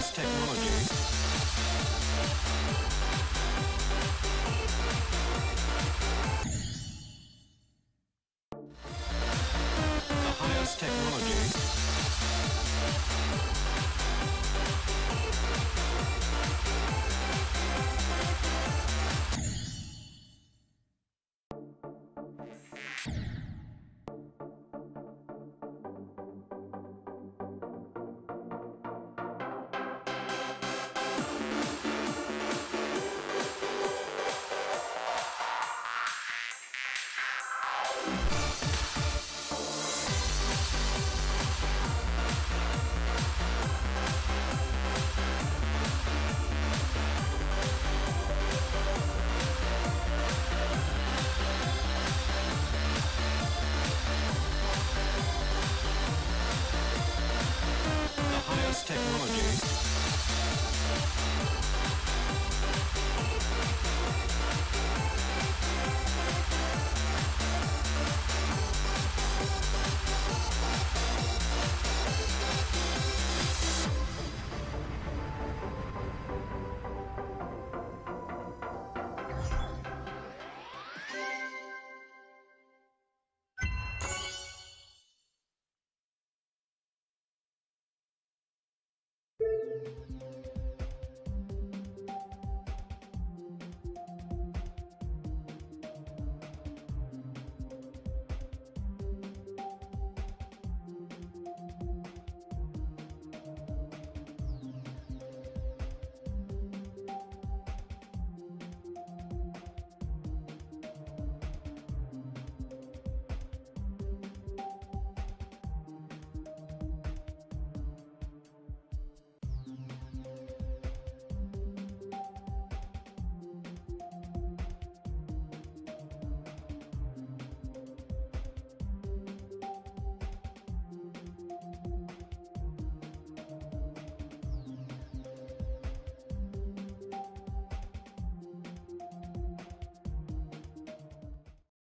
advanced technology. Technology.